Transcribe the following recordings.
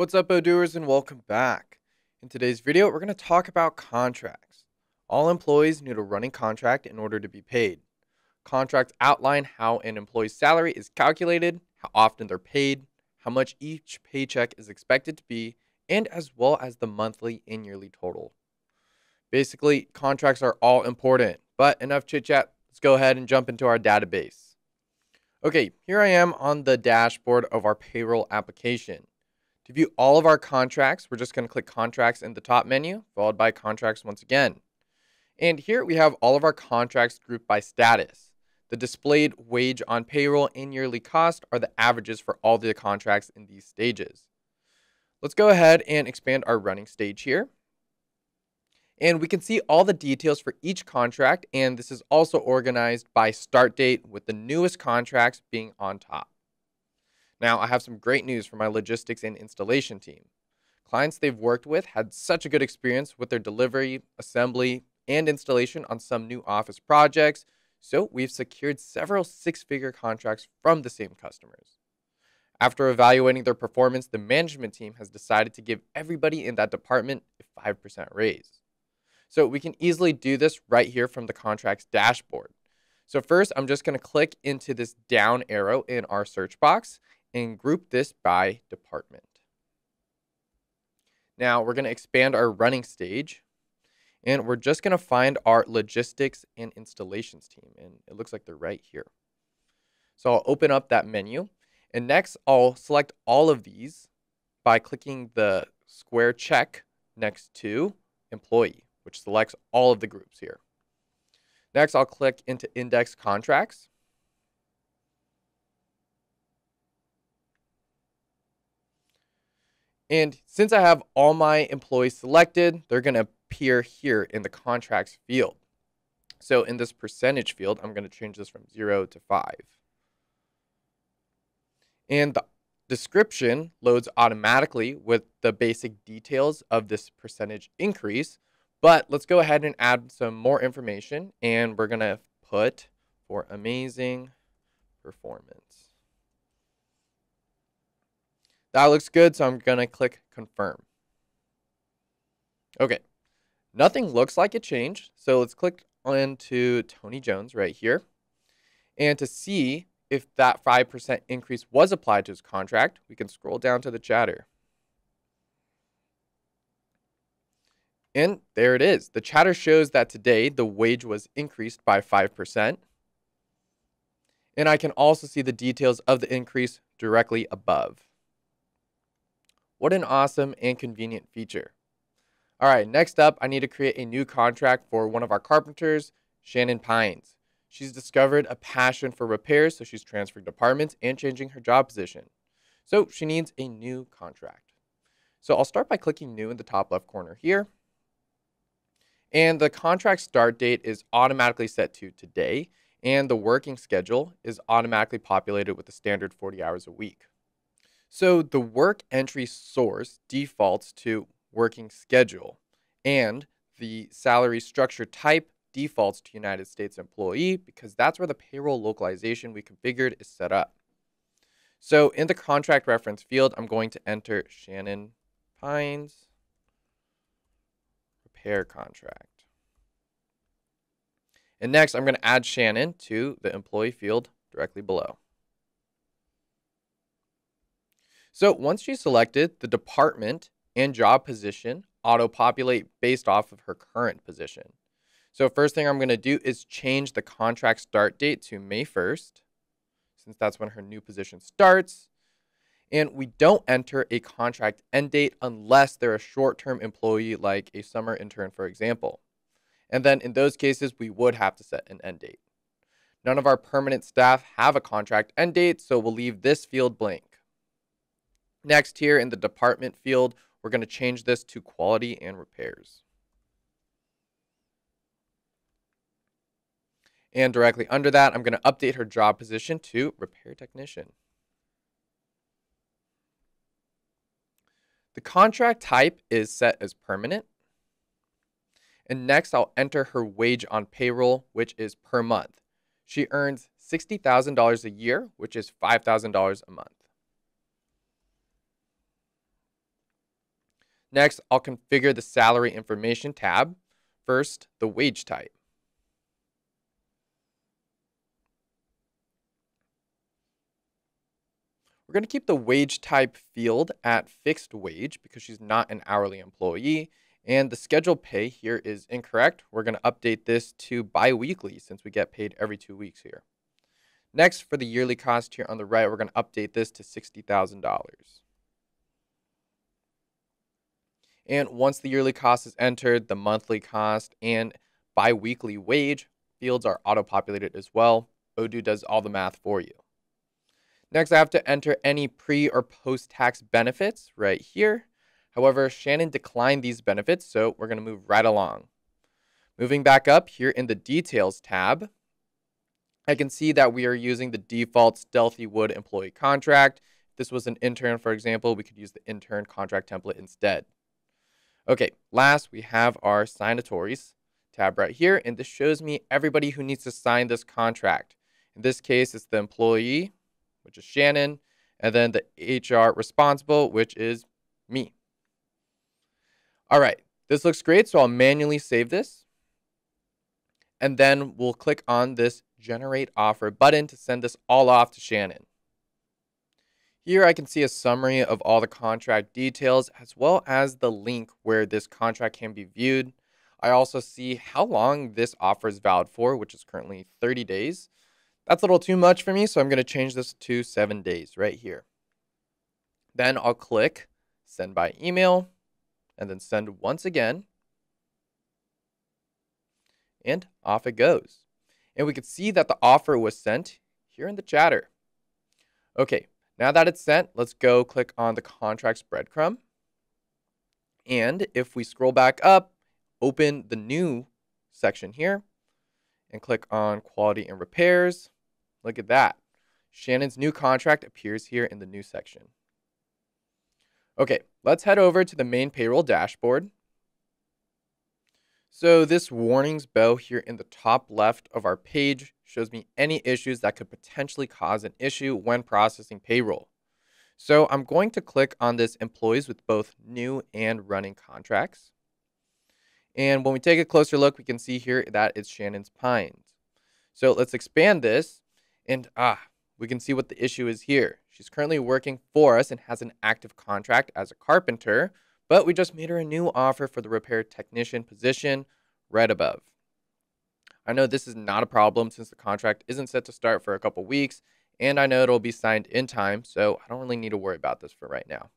What's up, Odoers, and welcome back. In today's video, we're going to talk about contracts. All employees need a running contract in order to be paid. Contracts outline how an employee's salary is calculated, how often they're paid, how much each paycheck is expected to be, and as well as the monthly and yearly total. Basically, contracts are all important, but enough chit chat. Let's go ahead and jump into our database. Okay, here I am on the dashboard of our payroll application. To view all of our contracts, we're just going to click Contracts in the top menu, followed by Contracts once again. And here we have all of our contracts grouped by status. The displayed wage on payroll and yearly cost are the averages for all the contracts in these stages. Let's go ahead and expand our running stage here. And we can see all the details for each contract, and this is also organized by start date with the newest contracts being on top. Now, I have some great news for my logistics and installation team. Clients they've worked with had such a good experience with their delivery, assembly, and installation on some new office projects, so we've secured several six figure contracts from the same customers. After evaluating their performance, the management team has decided to give everybody in that department a 5% raise. So we can easily do this right here from the contracts dashboard. So first, I'm just going to click into this down arrow in our search box and group this by department. Now we're going to expand our running stage and we're just going to find our logistics and installations team. And it looks like they're right here. So I'll open up that menu and next I'll select all of these by clicking the square check next to employee, which selects all of the groups here. Next, I'll click into index contracts And since I have all my employees selected, they're going to appear here in the contracts field. So in this percentage field, I'm going to change this from 0 to 5. And the description loads automatically with the basic details of this percentage increase. But let's go ahead and add some more information. And we're going to put for amazing performance. That looks good, so I'm going to click confirm. Okay, nothing looks like it changed, so let's click into Tony Jones right here. And to see if that 5% increase was applied to his contract, we can scroll down to the chatter. And there it is. The chatter shows that today the wage was increased by 5%. And I can also see the details of the increase directly above. What an awesome and convenient feature. All right, next up, I need to create a new contract for one of our carpenters, Shannon Pines. She's discovered a passion for repairs, so she's transferring departments and changing her job position. So she needs a new contract. So I'll start by clicking new in the top left corner here. And the contract start date is automatically set to today, and the working schedule is automatically populated with the standard 40 hours a week. So the work entry source defaults to working schedule, and the salary structure type defaults to United States employee because that's where the payroll localization we configured is set up. So in the contract reference field, I'm going to enter Shannon Pines repair contract. And next, I'm going to add Shannon to the employee field directly below. So once she's selected, the department and job position auto-populate based off of her current position. So first thing I'm going to do is change the contract start date to May 1st, since that's when her new position starts. And we don't enter a contract end date unless they're a short-term employee like a summer intern, for example. And then in those cases, we would have to set an end date. None of our permanent staff have a contract end date, so we'll leave this field blank. Next here in the department field, we're going to change this to quality and repairs. And directly under that, I'm going to update her job position to repair technician. The contract type is set as permanent. And next, I'll enter her wage on payroll, which is per month. She earns $60,000 a year, which is $5,000 a month. Next, I'll configure the salary information tab. First, the wage type. We're going to keep the wage type field at fixed wage because she's not an hourly employee. And the schedule pay here is incorrect. We're going to update this to biweekly since we get paid every two weeks here. Next, for the yearly cost here on the right, we're going to update this to $60,000. And once the yearly cost is entered, the monthly cost and biweekly wage fields are auto-populated as well. Odoo does all the math for you. Next, I have to enter any pre or post tax benefits right here. However, Shannon declined these benefits, so we're going to move right along. Moving back up here in the Details tab, I can see that we are using the default Stealthy Wood employee contract. If this was an intern, for example, we could use the intern contract template instead. Okay, last we have our signatories tab right here, and this shows me everybody who needs to sign this contract. In this case, it's the employee, which is Shannon, and then the HR responsible, which is me. All right, this looks great, so I'll manually save this. And then we'll click on this generate offer button to send this all off to Shannon. Here I can see a summary of all the contract details as well as the link where this contract can be viewed. I also see how long this offer is valid for, which is currently 30 days. That's a little too much for me, so I'm going to change this to seven days right here. Then I'll click send by email and then send once again. And off it goes. And we can see that the offer was sent here in the chatter. Okay, now that it's sent, let's go click on the contracts breadcrumb. And if we scroll back up, open the new section here and click on quality and repairs. Look at that. Shannon's new contract appears here in the new section. Okay, let's head over to the main payroll dashboard. So this warnings bell here in the top left of our page shows me any issues that could potentially cause an issue when processing payroll. So I'm going to click on this employees with both new and running contracts. And when we take a closer look, we can see here that it's Shannon's Pines. So let's expand this and ah, we can see what the issue is here. She's currently working for us and has an active contract as a carpenter, but we just made her a new offer for the repair technician position right above. I know this is not a problem since the contract isn't set to start for a couple weeks, and I know it'll be signed in time, so I don't really need to worry about this for right now.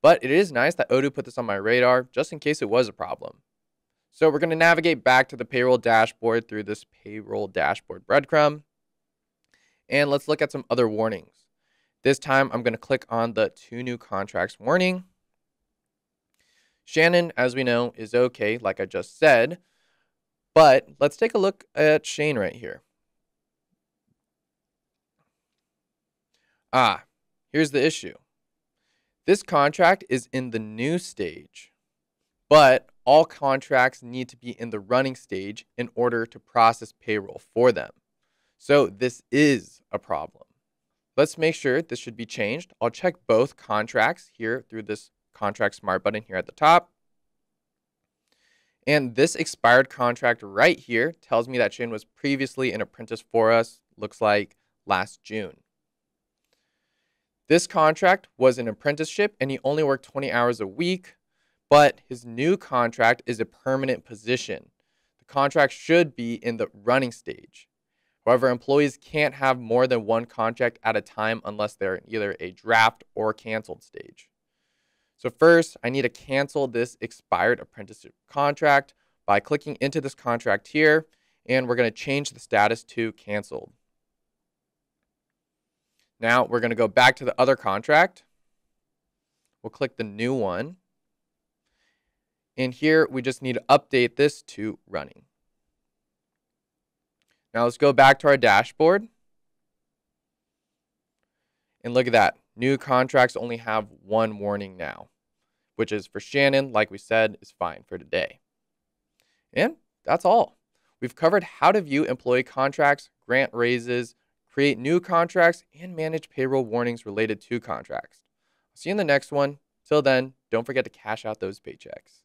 But it is nice that Odoo put this on my radar just in case it was a problem. So we're going to navigate back to the payroll dashboard through this payroll dashboard breadcrumb. And let's look at some other warnings. This time I'm going to click on the two new contracts warning. Shannon, as we know, is okay, like I just said. But let's take a look at Shane right here. Ah, here's the issue. This contract is in the new stage, but all contracts need to be in the running stage in order to process payroll for them. So this is a problem. Let's make sure this should be changed. I'll check both contracts here through this contract smart button here at the top. And this expired contract right here tells me that Shane was previously an apprentice for us, looks like last June. This contract was an apprenticeship and he only worked 20 hours a week, but his new contract is a permanent position. The contract should be in the running stage. However, employees can't have more than one contract at a time unless they're in either a draft or canceled stage. So first, I need to cancel this expired apprenticeship contract by clicking into this contract here, and we're going to change the status to canceled. Now we're going to go back to the other contract. We'll click the new one. And here we just need to update this to running. Now let's go back to our dashboard. And look at that. New contracts only have one warning now, which is for Shannon, like we said, is fine for today. And that's all. We've covered how to view employee contracts, grant raises, create new contracts, and manage payroll warnings related to contracts. I'll see you in the next one. Till then, don't forget to cash out those paychecks.